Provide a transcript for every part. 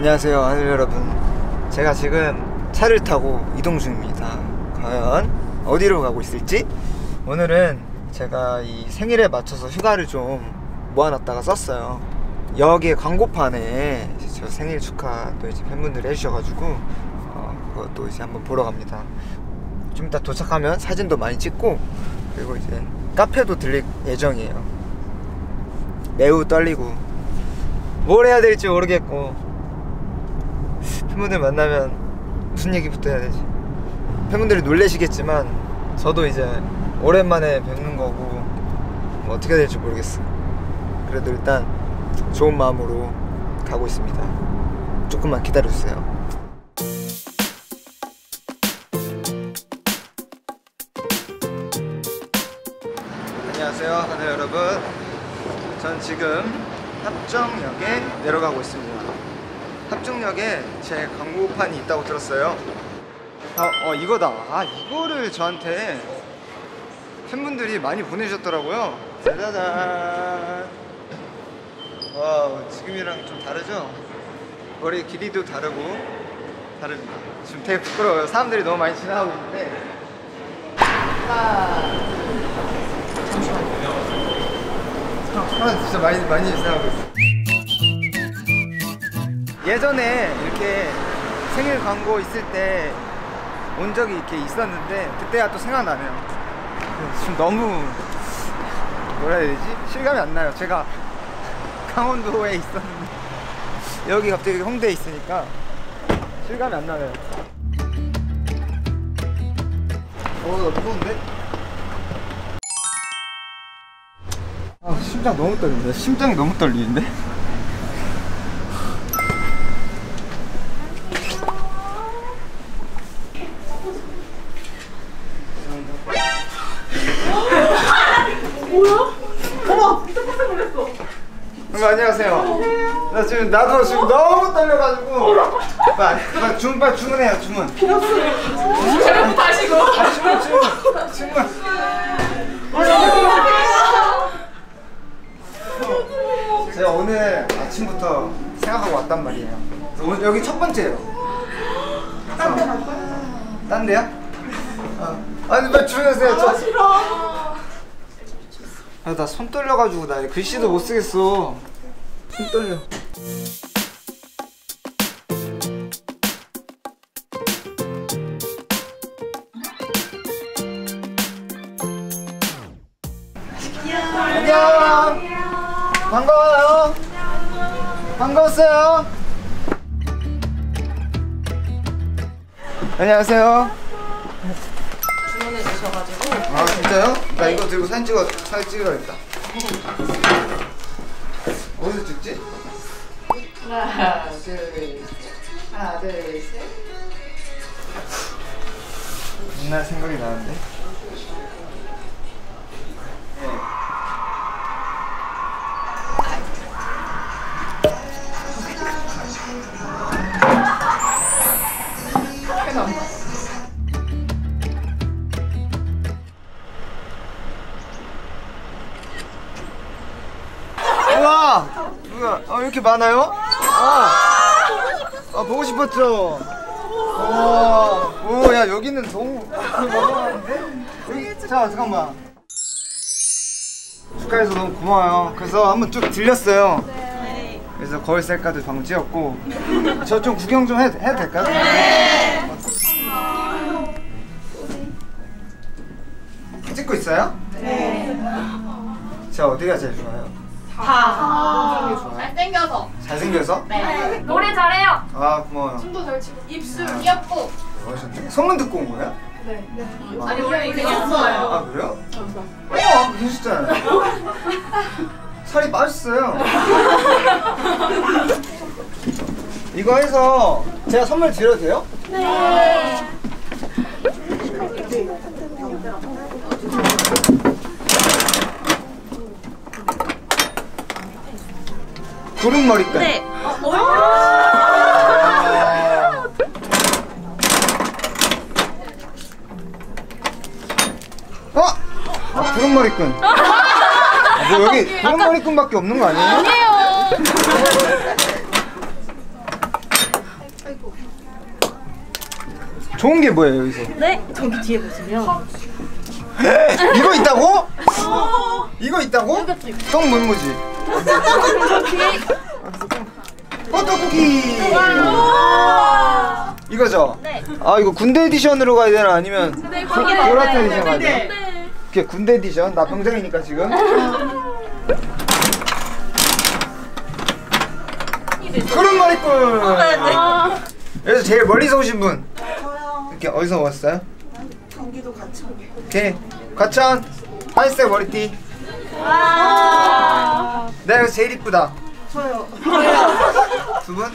안녕하세요 하늘 여러분. 제가 지금 차를 타고 이동 중입니다. 과연 어디로 가고 있을지? 오늘은 제가 이 생일에 맞춰서 휴가를 좀 모아놨다가 썼어요. 여기에 광고판에 저 생일 축하도 이제 팬분들이 해주셔가지고 어, 그것도 이제 한번 보러 갑니다. 좀 이따 도착하면 사진도 많이 찍고 그리고 이제 카페도 들릴 예정이에요. 매우 떨리고. 뭘 해야 될지 모르겠고 팬분들 만나면 무슨 얘기부터 해야 되지? 팬분들이 놀라시겠지만 저도 이제 오랜만에 뵙는 거고 뭐 어떻게 될지 모르겠어. 그래도 일단 좋은 마음으로 가고 있습니다. 조금만 기다려주세요. 안녕하세요, 하늘 여러분. 전 지금 합정역에 내려가고 있습니다. 합정역에 제 광고판이 있다고 들었어요. 아, 어 이거다. 아 이거를 저한테 팬분들이 많이 보내주셨더라고요. 짜자잔. 와 지금이랑 좀 다르죠? 머리 길이도 다르고 다릅니다. 지금 되게 부끄러워요. 사람들이 너무 많이 지나가고 있는데. 아, 진짜 많이 많이 지나가고. 예전에 이렇게 생일 광고 있을 때 온 적이 이렇게 있었는데 그때가 또 생각나네요. 지금 너무 뭐라 해야 되지? 실감이 안 나요. 제가 강원도에 있었는데 여기 갑자기 홍대에 있으니까 실감이 안 나네요. 어, 나 무서운데? 아, 심장 너무 떨린다. 심장이 너무 떨리는데? 지금 나도 지금 너무 떨려가지고. 빨리, 빨리 주문 빨리 주문해요 주문. 제가 마시고 아 주문 주문 주문. 제가 오늘 아침부터 생각하고 왔단 말이에요. 오늘 여기 첫 번째예요. 딴데 갈 거야? 딴 데요? 어. 아니 빨리 주문하세요. 저. 싫어 아, 나손 떨려가지고 나 글씨도 못 쓰겠어. 손 떨려. 안녕. 반가워요. 반가웠어요. 안녕하세요. 주문해 주셔가지고 아 진짜요? 나 이거 들고 사진 찍어 사진 찍어야겠다. 어디서 찍지? 하나 둘셋 하나 둘셋 옛날 생각이 나는데. 이렇게 많아요? 아, 아 보고 싶었죠? 와, 오, 야, 여기는 너무 먹어봤는데? 여기, 자, 잠깐만. 축하해서 너무 고마워요. 그래서 한번 쭉 들렸어요. 그래서 거울 셀카도 방금 찍었고. 저 좀 구경 좀 해도, 해도 될까요? 네. 찍고 있어요? 네. 제가 어디가 제일 좋아요? 다 좋아요? 잘생겨서 잘생겨서? 네. 노래 잘해요 아, 고마워요. 춤도 잘 추고 입술 귀엽고 멋있네. 소문 듣고 온 거예요? 아니 원래 그냥 써요 아 그래요? 어, 아까 그러셨잖아요. 살이 빠졌어요. 이거 해서 제가 선물 드려도 돼요? 네 구름머리까지. 네. 어? 아, 구름머리꾼. 뭐 여기 구름머리꾼밖에 없는 거 아니에요? 아니에요. 좋은 게 뭐예요 여기서? 네, 저기 뒤에 보시면 이거 있다고? 어. 이거 있다고? 똥 물무지. 어 떡볶이. 이거죠? 네. 아 이거 군대 에디션으로 가야 되나 아니면 네, 보- 거기 보라트 네, 에디션 가야 네, 돼? 네. 이게 군대 에디션 나 병장이니까 지금. 그런 말이꾼. 아, 그래서 제일 멀리서 오신 분. 이렇게 어디서 왔어요? 경기도 가천. 오케이. 과천 하이색 머리띠. 아. 여기서 제일 이쁘다. 저요. 두 분?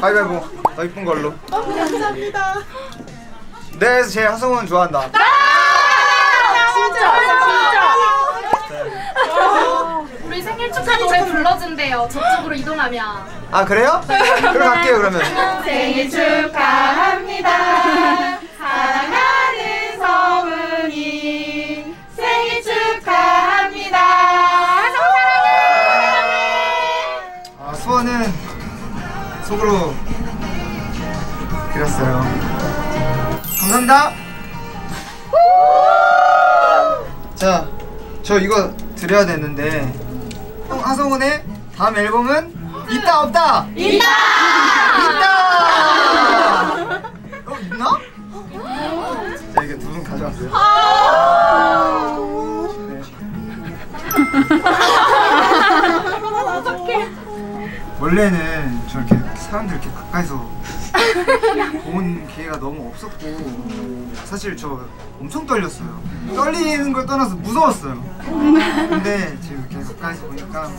가위바위보. 더 이쁜 걸로. 감사합니다. 내가 여기서 제일 하성훈 좋아한다. 진짜, 진짜. 우리 생일 축하 노래 불러준대요. 저쪽으로 이동하면. 아 그래요? 그럼 갈게요 그러면. 생일 축하합니다. 감사합니다. 자, 저 이거 드려야 되는데 형 하성운의 다음 앨범은 있다 없다? 있다! 있다! 어 있나? 자 이게 두분 가져왔어요. 네. 원래는 저렇게 사람들 이렇게 가까이서 본 기회가 너무 없었고 사실 저 엄청 떨렸어요. 떨리는 걸 떠나서 무서웠어요. 근데 지금 이렇게 가까이서 보니까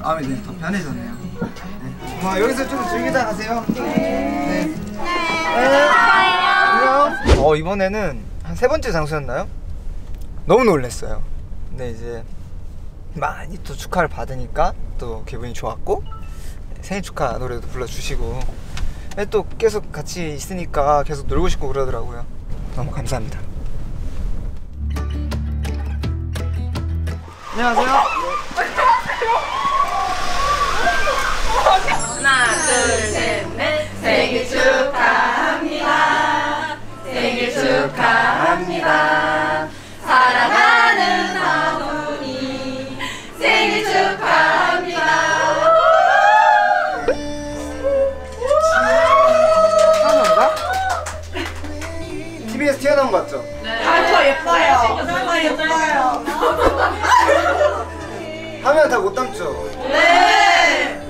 마음이 네, 더 편해졌네요. 네. 와 여기서 좀 즐기다 가세요. 네. 네. 안녕. 어 이번에는 한 세 번째 장소였나요? 너무 놀랐어요. 근데 이제 많이 또 축하를 받으니까 또 기분이 좋았고 생일 축하 노래도 불러주시고 또 계속 같이 있으니까 계속 놀고 싶고 그러더라고요. 너무 감사합니다. 안녕하세요. 하나, 둘, 셋, 넷. 생일 축하합니다. 생일 축하 다 못 담죠? 네.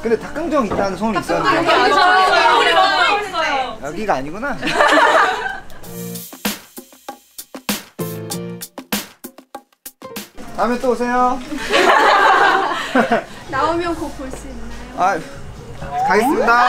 근데 닭강정 있다는 소문이 있었는데 우리 먹고 있어요. 여기가 아니구나. 다음에 또 오세요. 나오면 곧 볼 수 있나요? 아, 가겠습니다.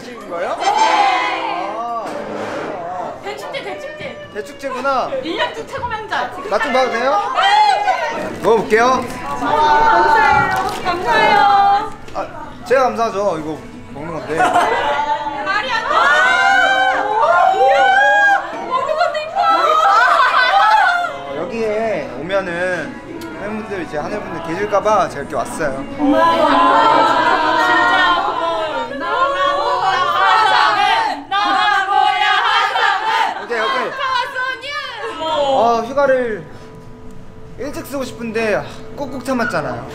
계시는 거예요? 아, 그렇구나. 대축제, 대축제. 대축제구나. 1년 중 최고 명절. 맛좀 봐도 돼요? 먹어볼게요. 감사해요. 아, 제가 감사하죠. 이거 먹는 건데. 말이 안 돼. 먹는 것도 이뻐. 어, 여기에 오면은 팬분들 이제 하늘분들 계실까봐 제가 이렇게 왔어요. 진짜 고마워요. 너나 뭐야 하상은 너나 뭐야 하상은 오케이 오케이. 어 휴가를 일찍 쓰고 싶은데 아, 꾹꾹 참았잖아요.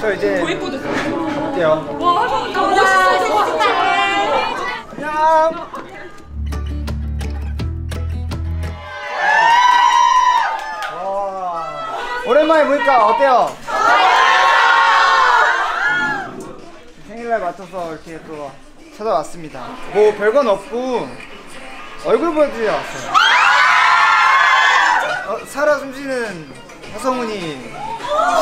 저 이제 갈게요. 와 하상은 너무 멋있어. 안녕. 와, 오랜만에 보니까 어때요? 생일날 맞춰서 이렇게 또 찾아왔습니다. 뭐 별건 없고 얼굴 보여드리러 왔어요 어, 살아 숨쉬는 하성훈이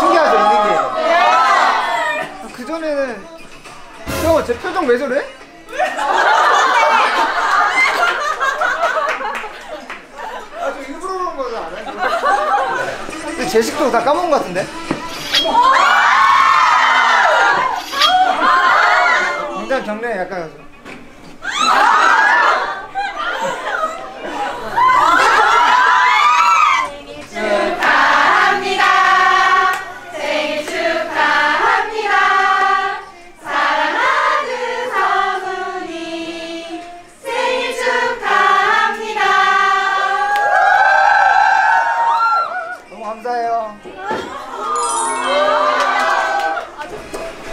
신기하죠 있는 게 아, 그전에는 형제 표정 왜 저래? 아저 일부러 그런 거죠 안 근데 제식도 다 까먹은 것 같은데? 굉장히 경례 약간 감사해요.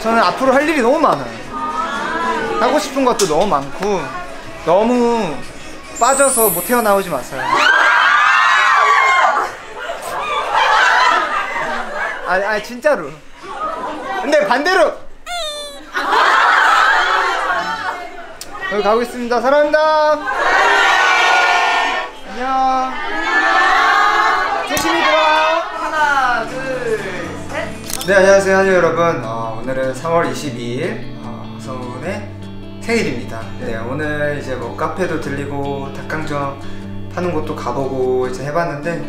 저는 앞으로 할 일이 너무 많아요. 하고 싶은 것도 너무 많고 너무 빠져서 못 헤어나오지 마세요. 아니, 아니 진짜로. 근데 반대로. 여기 가고 있습니다. 사랑합니다. 안녕. 네, 안녕하세요, 한유 여러분. 어, 오늘은 3월 22일 어, 서운의 생일입니다. 네, 오늘 이제 뭐 카페도 들리고 닭강정 파는 곳도 가보고 이제 해봤는데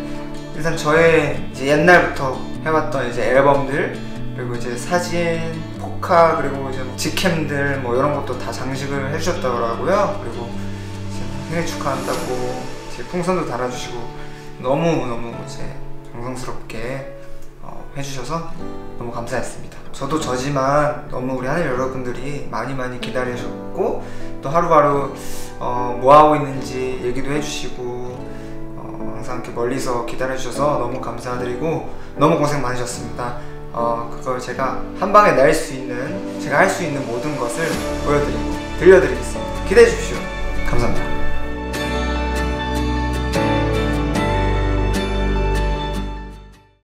일단 저의 이제 옛날부터 해왔던 이제 앨범들 그리고 이제 사진, 포카 그리고 이제 뭐 직캠들 뭐 이런 것도 다 장식을 해주셨더라고요. 그리고 생일 축하한다고 이제 풍선도 달아주시고 너무 너무 이제 정성스럽게 어, 해주셔서 너무 감사했습니다. 저도 저지만 너무 우리 하늘 여러분들이 많이 많이 기다리셨고 또 하루하루 어, 뭐 하고 있는지 얘기도 해주시고 어, 항상 이렇게 멀리서 기다려주셔서 너무 감사드리고 너무 고생 많으셨습니다. 어, 그걸 제가 한 방에 낼 수 있는 제가 할 수 있는 모든 것을 보여드리고 들려드리겠습니다. 기대해 주십시오. 감사합니다.